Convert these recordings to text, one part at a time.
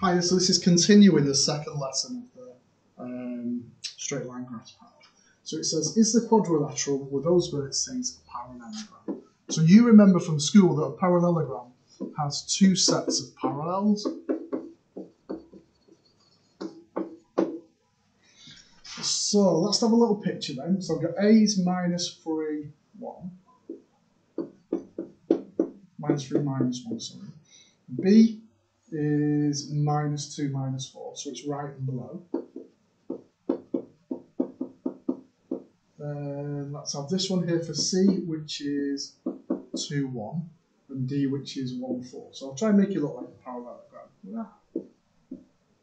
Hi, so this is continuing the second lesson of the um, straight line graphs part. So it says, is the quadrilateral with those vertices a parallelogram? So you remember from school that a parallelogram has two sets of parallels. So let's have a little picture then. So I've got A is minus 3, 1. Minus 3, minus 1, sorry. B is minus 2, minus 4, so it's right and below. Then let's have this one here for C, which is 2, 1, and D, which is 1, 4. So I'll try and make it look like a parallelogram.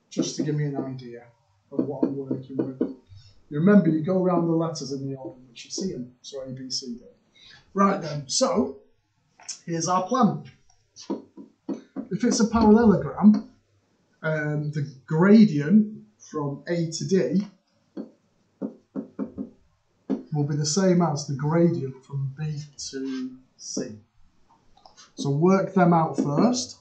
Just to give me an idea of what I'm working with. You remember, you go around the letters in the order in which you see them. So A, B, C, D. Right then, so here's our plan. If it's a parallelogram, um, the gradient from A to D will be the same as the gradient from B to C. So work them out first.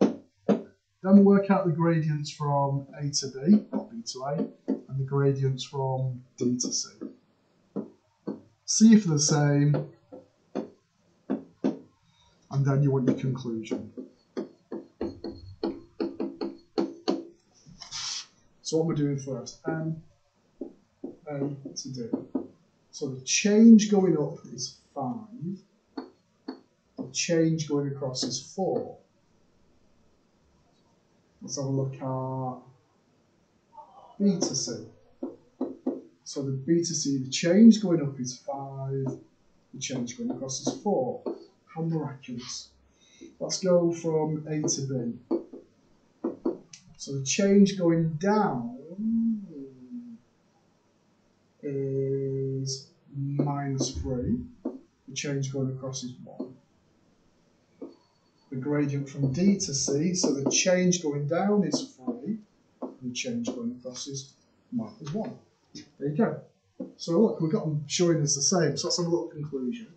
Then work out the gradients from A to B, or B to A, and the gradients from D to C. See if they're the same, and then you want your conclusion. So what we're doing first, M, A to D. So the change going up is 5, the change going across is 4. Let's have a look at B to C. So the B to C, the change going up is 5, the change going across is 4. How miraculous. Let's go from A to B. So the change going down is minus 3. The change going across is 1 the gradient from D to C, so the change going down is 3, and the change going across is minus 1. There you go. So look, we've got them showing us the same, so have a little conclusion.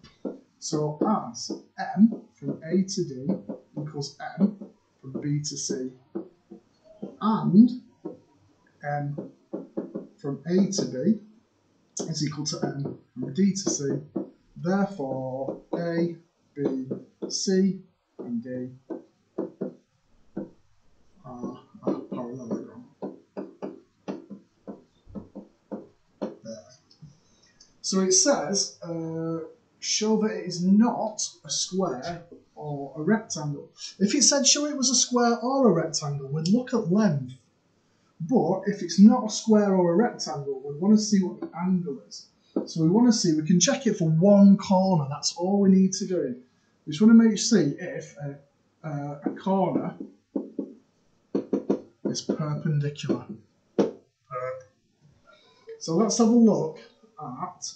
So as M from A to D equals M from B to C, and M from A to B is equal to M from D to C, therefore A, B, C, and D are a parallelogram. There. So it says, uh, show that it is not a square or a rectangle. If it said show it was a square or a rectangle, we'd look at length. But if it's not a square or a rectangle, we want to see what the angle is. So we want to see, we can check it for one corner, that's all we need to do. We just want to make see if a, uh, a corner is perpendicular. So let's have a look at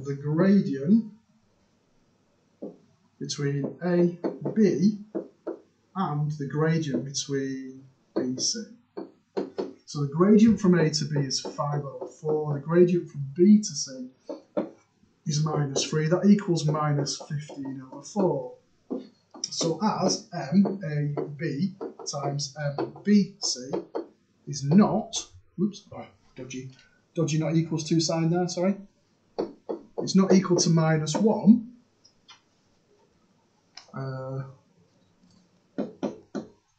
the gradient between A, B and the gradient between B, C. So the gradient from A to B is 5 over 4, the gradient from B to C is minus 3. That equals minus 15 over 4. So as M, A, B times M, B, C is not, oops, oh, dodgy, dodgy not equals 2 sign there, sorry. It's not equal to minus 1. Uh,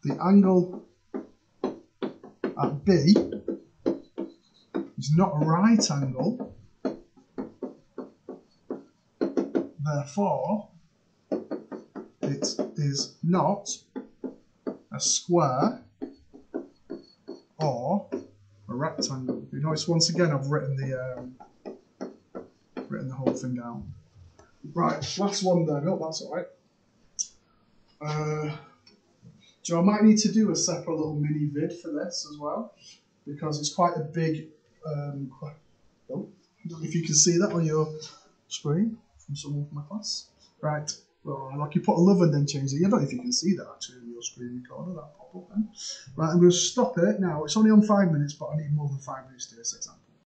the angle at B is not a right angle Therefore, it is not a square or a rectangle. You notice once again I've written the um, written the whole thing out. Right, last one then. Oh, that's all right. Uh, so I might need to do a separate little mini vid for this as well because it's quite a big. Um, quite, oh, I don't know if you can see that on your screen from someone from my class. Right. Well, like you put a love and then change it. I don't know if you can see that actually on your screen recorder, that pop up then. Right, I'm going to stop it now. It's only on five minutes, but I need more than five minutes to do this exam.